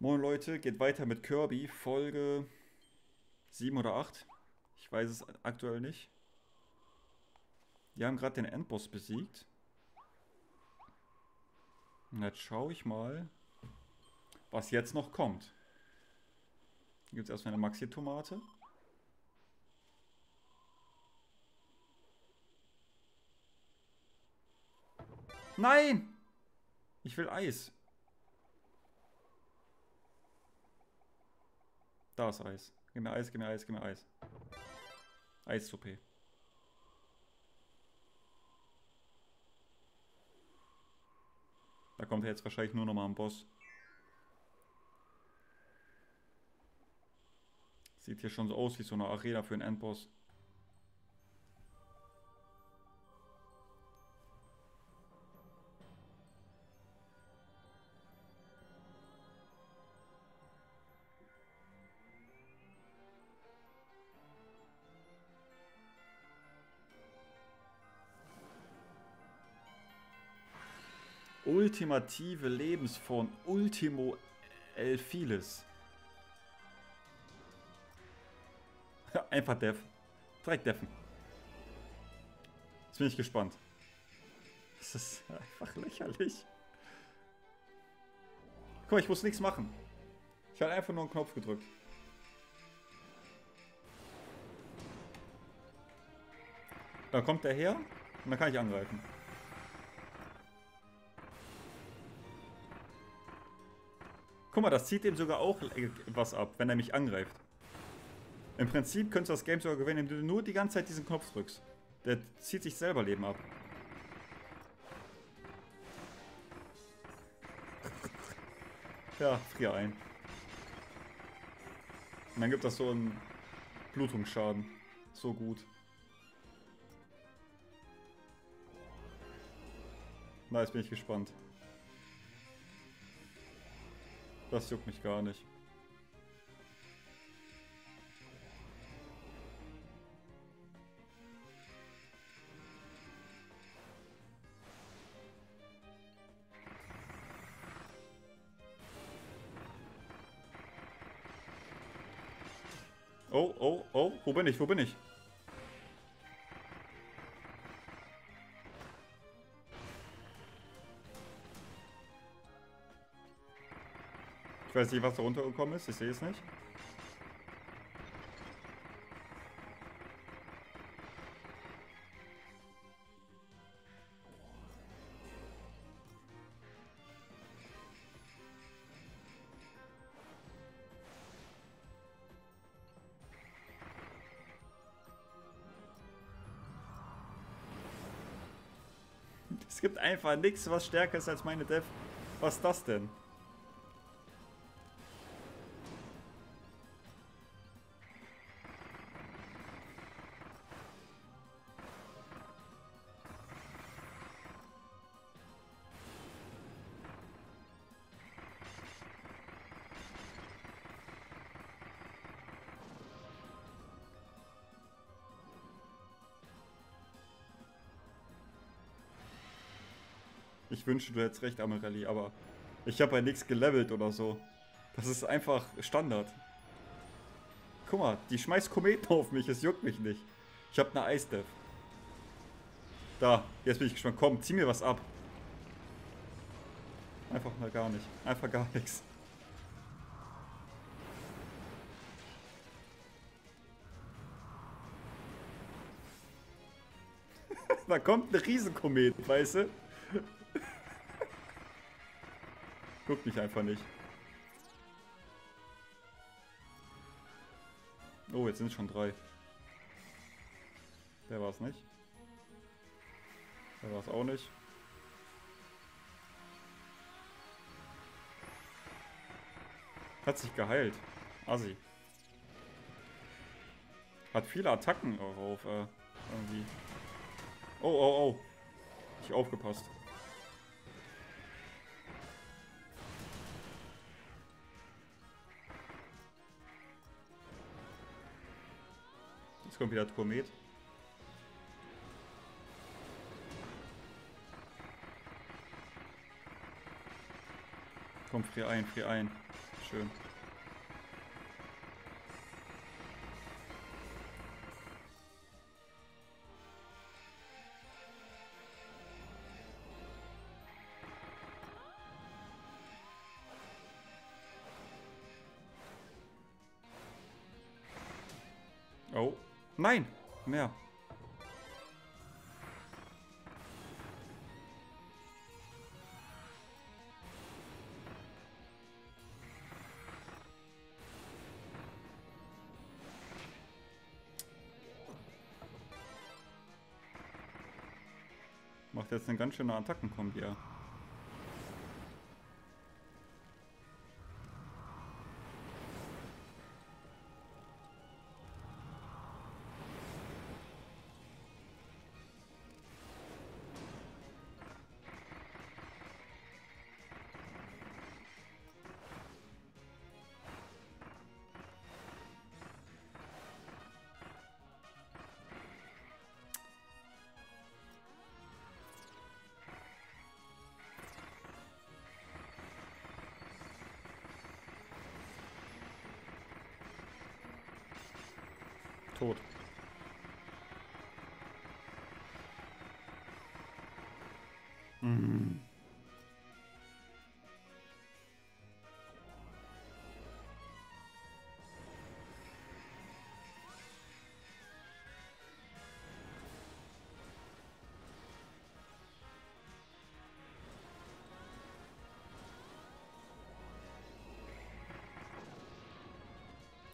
Moin Leute, geht weiter mit Kirby, Folge 7 oder 8. Ich weiß es aktuell nicht. Wir haben gerade den Endboss besiegt. Und jetzt schaue ich mal, was jetzt noch kommt. Hier gibt es erstmal eine Maxi-Tomate. Nein! Ich will Eis. Da ist Eis. Gib mir Eis, gib mir Eis, gib mir Eis. Eissuppe. Da kommt er jetzt wahrscheinlich nur noch mal am Boss. Sieht hier schon so aus wie so eine Arena für einen Endboss. Ultimative Lebensform Ultimo Elfiles. Einfach Def. Direkt Deffen. Jetzt bin ich gespannt. Das ist einfach lächerlich. Guck mal, ich muss nichts machen. Ich habe einfach nur einen Knopf gedrückt. Dann kommt er her und dann kann ich angreifen. Guck mal, das zieht ihm sogar auch was ab, wenn er mich angreift. Im Prinzip könntest du das Game sogar gewinnen, indem du nur die ganze Zeit diesen Knopf drückst. Der zieht sich selber Leben ab. Ja, frier ein. Und dann gibt das so einen Blutungsschaden. So gut. Na, jetzt bin ich gespannt. Das juckt mich gar nicht. Oh, oh, oh, wo bin ich, wo bin ich? Weiß nicht, was da runtergekommen ist. Ich sehe es nicht. Es gibt einfach nichts, was stärker ist als meine Dev. Was ist das denn? Wünsche, du hättest recht, Amarelli, aber ich habe ja nichts gelevelt oder so. Das ist einfach Standard. Guck mal, die schmeißt Kometen auf mich, es juckt mich nicht. Ich habe eine Eisdev. Da, jetzt bin ich gespannt. Komm, zieh mir was ab. Einfach mal gar nicht. Einfach gar nichts. da kommt eine Riesenkomet, weißt du? Guckt mich einfach nicht. Oh, jetzt sind es schon drei. Der war es nicht. Der war es auch nicht. Hat sich geheilt. Assi. Hat viele Attacken auf, äh, irgendwie. Oh, oh, oh. Ich aufgepasst. Jetzt kommt wieder Komet. Komm, frier ein, frier ein. schön. Nein! Mehr. Macht jetzt eine ganz schöne Attackenkombi, ja. Tot. Mhm.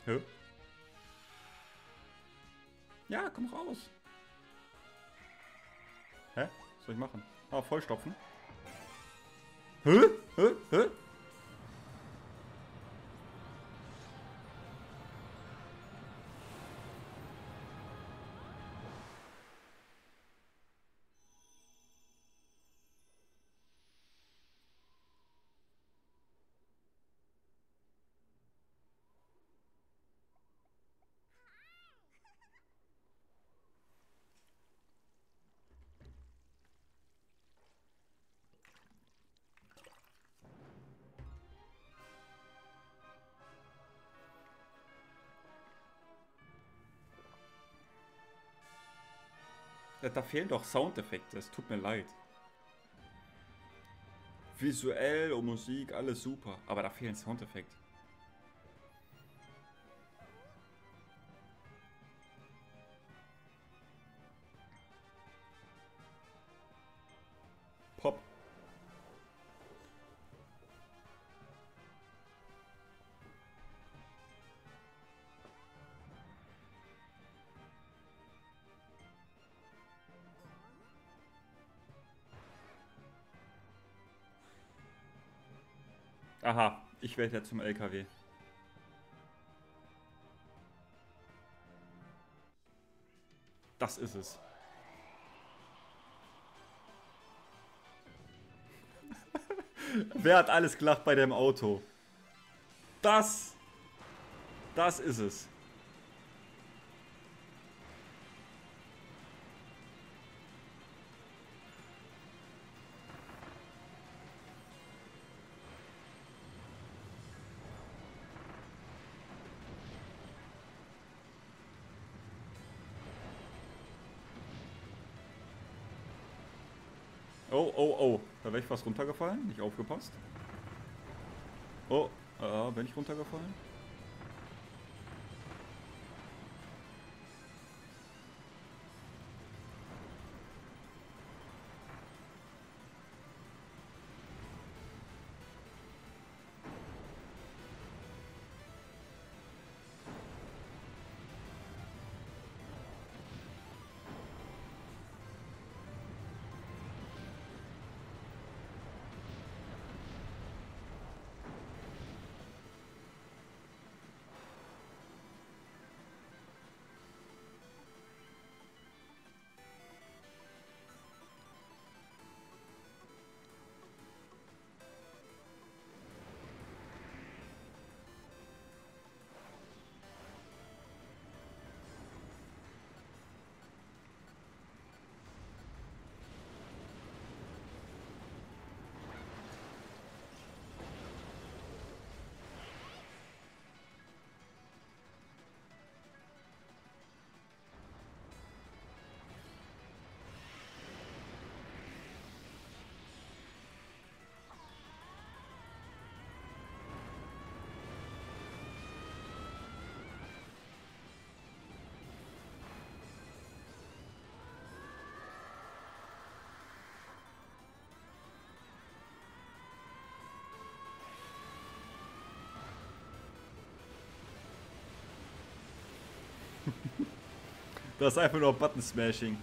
Hä? Ja, komm raus. Hä? Was soll ich machen? Ah, vollstopfen. Hä? Hä? Hä? Da, fehlen doch Soundeffekte, es tut mir leid. Visuell und Musik, alles super, aber da fehlen Soundeffekte. Aha, ich werde jetzt zum LKW. Das ist es. Wer hat alles gelacht bei dem Auto? Das. Das ist es. Wäre ich fast runtergefallen. Nicht aufgepasst. Oh, äh, bin ich runtergefallen? Das ist einfach nur Button-Smashing.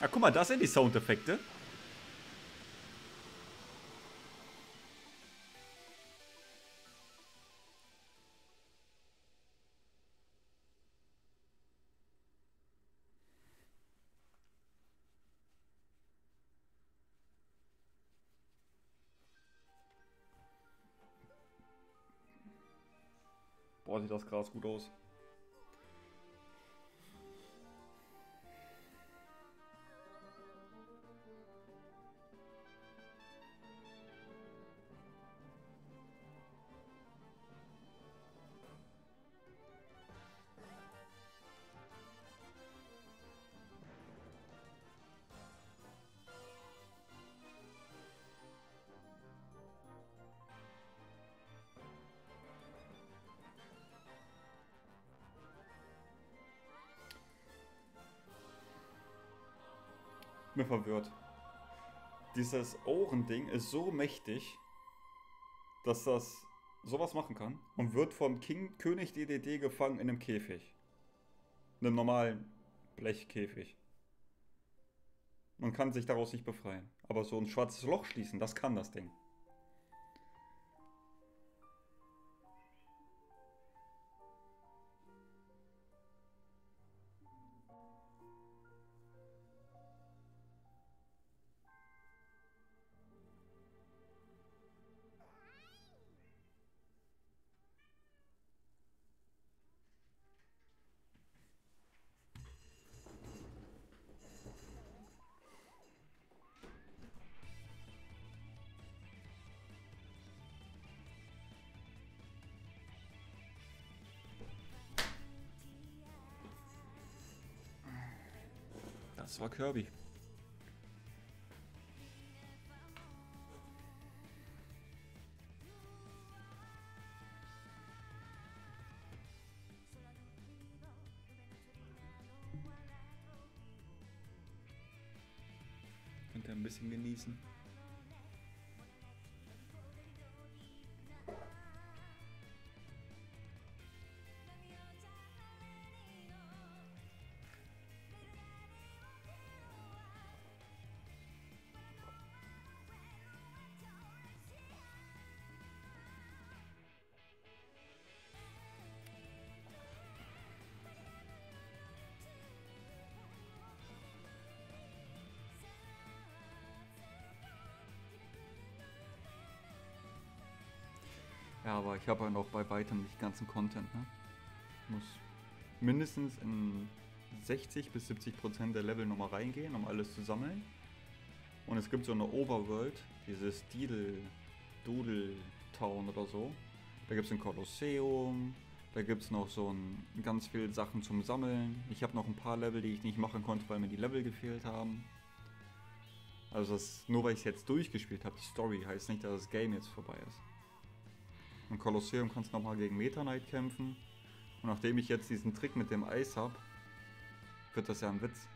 Ah, guck mal, das sind die Soundeffekte. Sieht das Gras gut aus. Mir verwirrt. Dieses Ohrending ist so mächtig, dass das sowas machen kann und wird vom King König DDD gefangen in einem Käfig. In einem normalen Blechkäfig. Man kann sich daraus nicht befreien. Aber so ein schwarzes Loch schließen, das kann das Ding. Das war Kirby. Könnt ihr ein bisschen genießen. Aber ich habe ja noch bei weitem nicht ganzen Content. Ne? Ich muss mindestens in 60 bis 70 Prozent der Level nochmal reingehen, um alles zu sammeln. Und es gibt so eine Overworld, dieses Didel, Doodle Town oder so. Da gibt es ein Kolosseum, da gibt es noch so ein, ganz viele Sachen zum Sammeln. Ich habe noch ein paar Level, die ich nicht machen konnte, weil mir die Level gefehlt haben. Also das, nur weil ich es jetzt durchgespielt habe, die Story heißt nicht, dass das Game jetzt vorbei ist. Im Kolosseum kannst du nochmal gegen Meta Knight kämpfen. Und nachdem ich jetzt diesen Trick mit dem Eis habe, wird das ja ein Witz.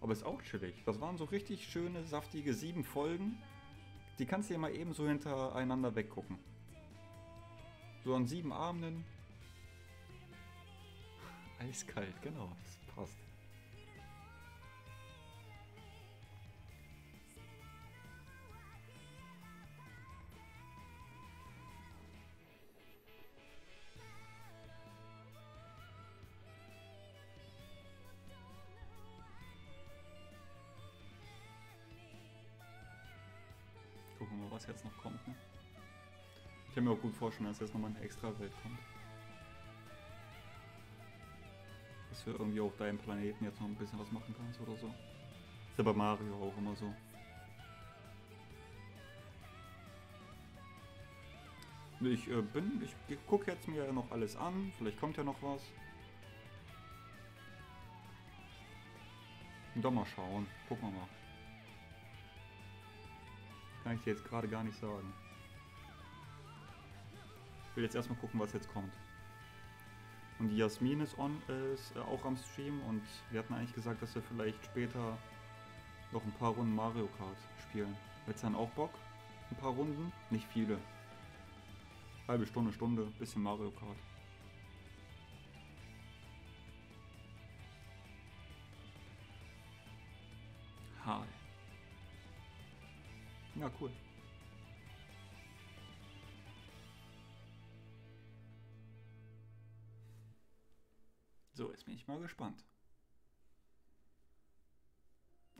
Aber ist auch chillig. Das waren so richtig schöne, saftige sieben Folgen. Die kannst du dir mal eben so hintereinander weggucken. So an sieben Abenden. Eiskalt, genau. Das passt. Kann mir auch gut vorstellen, dass jetzt nochmal eine extra Welt kommt. Dass du irgendwie auf deinem Planeten jetzt noch ein bisschen was machen kannst oder so. Ist ja bei Mario auch immer so. Ich äh, bin, ich gucke jetzt mir noch alles an, vielleicht kommt ja noch was. Dann mal schauen, gucken wir mal. Kann ich dir jetzt gerade gar nicht sagen. Will jetzt erstmal gucken, was jetzt kommt. Und Jasmin ist, on, ist äh, auch am Stream und wir hatten eigentlich gesagt, dass wir vielleicht später noch ein paar Runden Mario Kart spielen. Jetzt dann auch Bock? Ein paar Runden? Nicht viele. Halbe Stunde, Stunde, bisschen Mario Kart. Bin ich mal gespannt.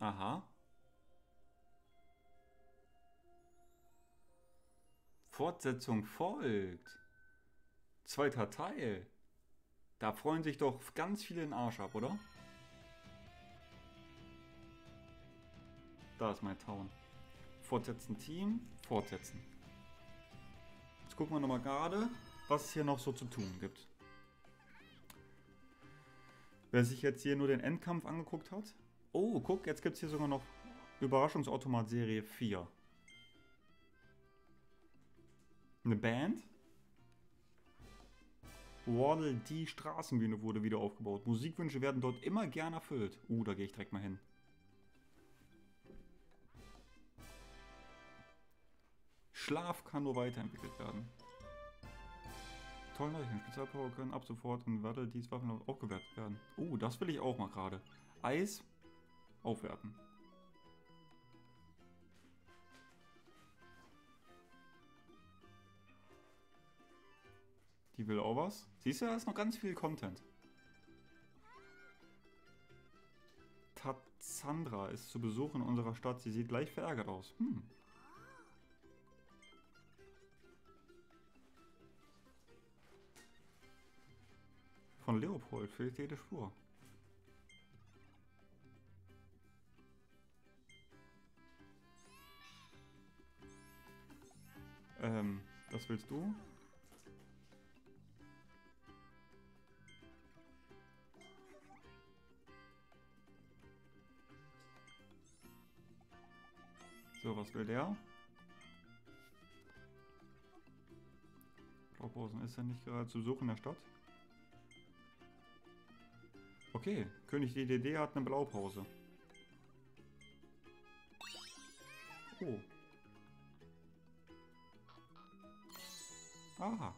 Aha. Fortsetzung folgt. Zweiter Teil. Da freuen sich doch ganz viele den Arsch ab, oder? Da ist mein Town. Fortsetzen Team, fortsetzen. Jetzt gucken wir nochmal gerade, was es hier noch so zu tun gibt. Wer sich jetzt hier nur den Endkampf angeguckt hat. Oh, guck, jetzt gibt es hier sogar noch Überraschungsautomat Serie 4. Eine Band. Waddle die Straßenbühne wurde wieder aufgebaut. Musikwünsche werden dort immer gern erfüllt. Uh, da gehe ich direkt mal hin. Schlaf kann nur weiterentwickelt werden. Toll Neuigkeiten. Spezialpower können ab sofort in Waddle dies Waffen aufgewertet werden. Oh, das will ich auch mal gerade. Eis aufwerten. Die will auch was. Siehst du, da ist noch ganz viel Content. Tatsandra ist zu Besuch in unserer Stadt. Sie sieht leicht verärgert aus. Hm. Von Leopold fehlt jede Spur. Ähm, was willst du? So, was will der? Blaupausen ist er nicht gerade zu Besuch in der Stadt? Okay, König DDD hat eine Blaupause. Oh. Aha.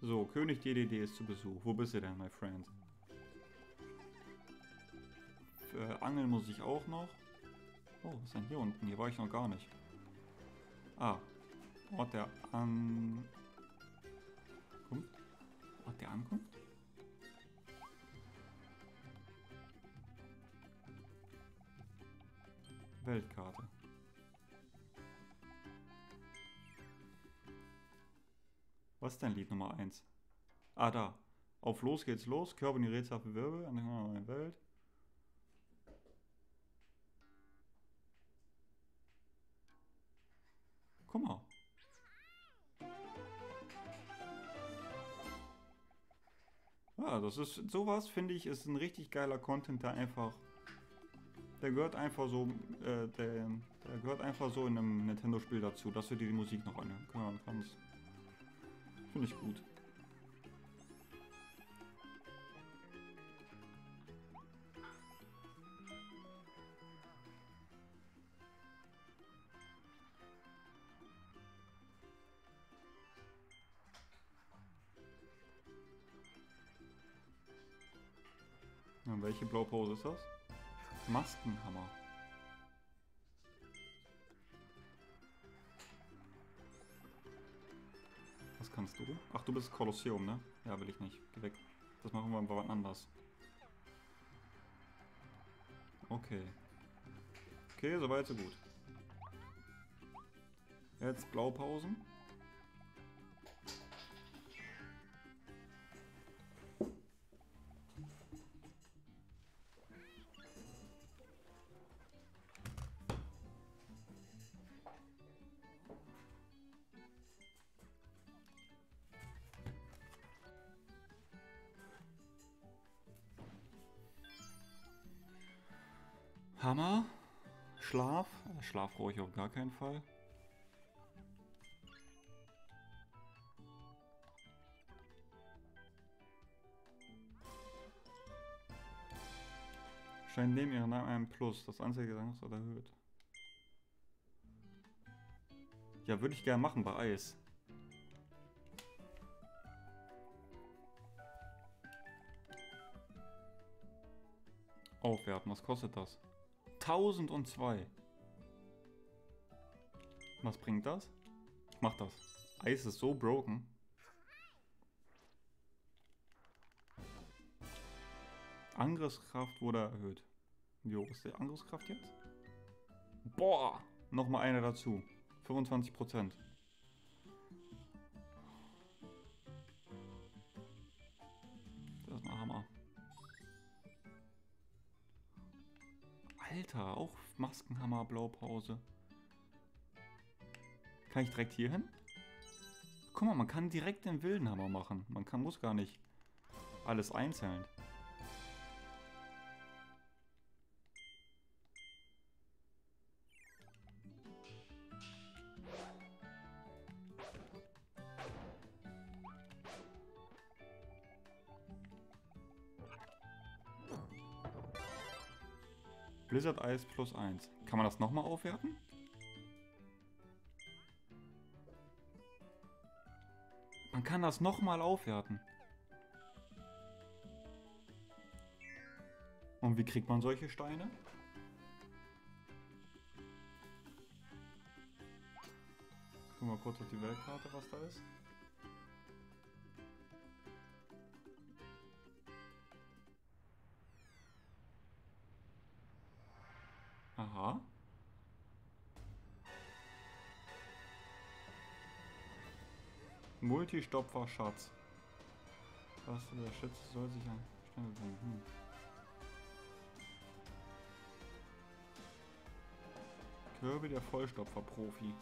So, König DDD ist zu Besuch. Wo bist du denn, my friend? Für Angeln muss ich auch noch. Oh, was ist denn hier unten? Hier war ich noch gar nicht. Ah, Ort der Ankunft. Ort der Ankunft? Weltkarte. Was ist dein Lied Nummer 1? Ah, da. Auf Los geht's los. Körper in die rätselhafte Wirbel. An der Welt. Ja, das ist sowas, finde ich, ist ein richtig geiler Content, der einfach. Der gehört einfach so. Äh, der, der gehört einfach so in einem Nintendo-Spiel dazu, dass du dir die Musik noch anhören kannst. Finde ich gut. Welche Blaupause ist das? Maskenhammer. Was kannst du? Ach, du bist Kolosseum, ne? Ja, will ich nicht. Geh weg. Das machen wir mal anders. Okay. Okay, soweit so gut. Jetzt Blaupausen. Hammer. Schlaf. Schlaf brauche ich auf gar keinen Fall. Scheint neben ihrem Namen ein Plus. Das Anzeige ist erhöht. Ja, würde ich gerne machen bei Eis. Aufwerten, was kostet das? 1002. Was bringt das? Ich mach das. Eis ist so broken. Angriffskraft wurde erhöht. Hoch ist die Angriffskraft jetzt? Boah! Nochmal eine dazu. 25 Alter, auch Maskenhammer, Blaupause. Kann ich direkt hier hin? Guck mal, man kann direkt den Wildenhammer machen. Man kann, muss gar nicht alles einzeln. Blizzard Eis plus 1. Kann man das nochmal aufwerten? Man kann das nochmal aufwerten. Und wie kriegt man solche Steine? Guck mal kurz auf die Weltkarte, was da ist. Multistopfer Schatz. Was der Schütze soll sich an Stange bringen. Hm. Kirby der Vollstopfer-Profi.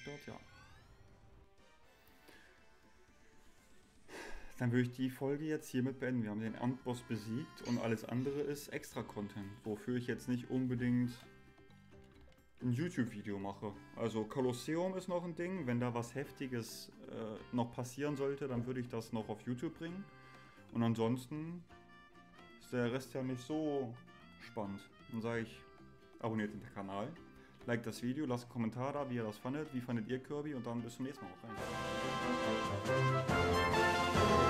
Stadt, ja. Dann würde ich die Folge jetzt hiermit beenden. Wir haben den Endboss besiegt und alles andere ist extra Content, wofür ich jetzt nicht unbedingt ein YouTube-Video mache. Also Kolosseum ist noch ein Ding. Wenn da was Heftiges äh, noch passieren sollte, dann würde ich das noch auf YouTube bringen. Und ansonsten ist der Rest ja nicht so spannend. Dann sage ich, abonniert den Kanal, liked das Video, lasst einen Kommentar da, wie ihr das fandet, wie fandet ihr Kirby und dann bis zum nächsten Mal. Rein.